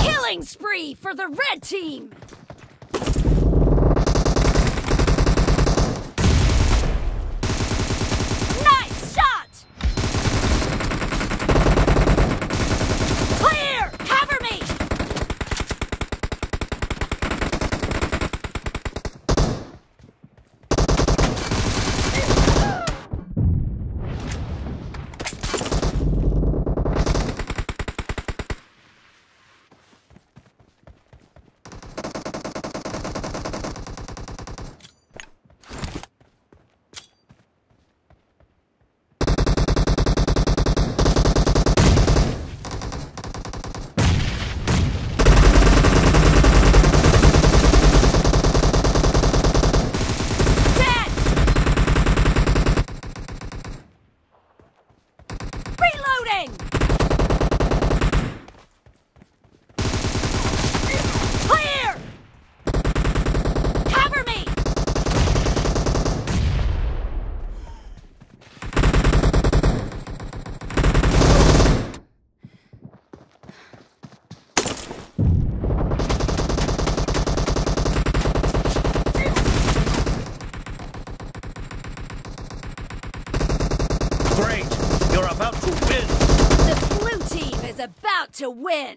Killing spree for the red team! to win!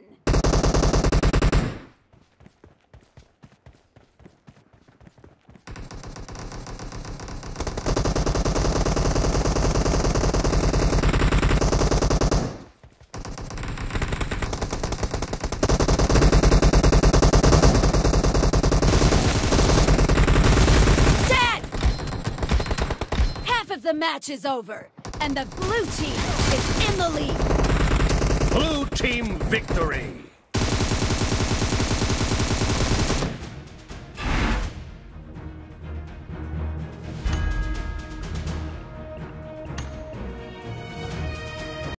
the match is over, and the blue team is in the lead. Blue team victory!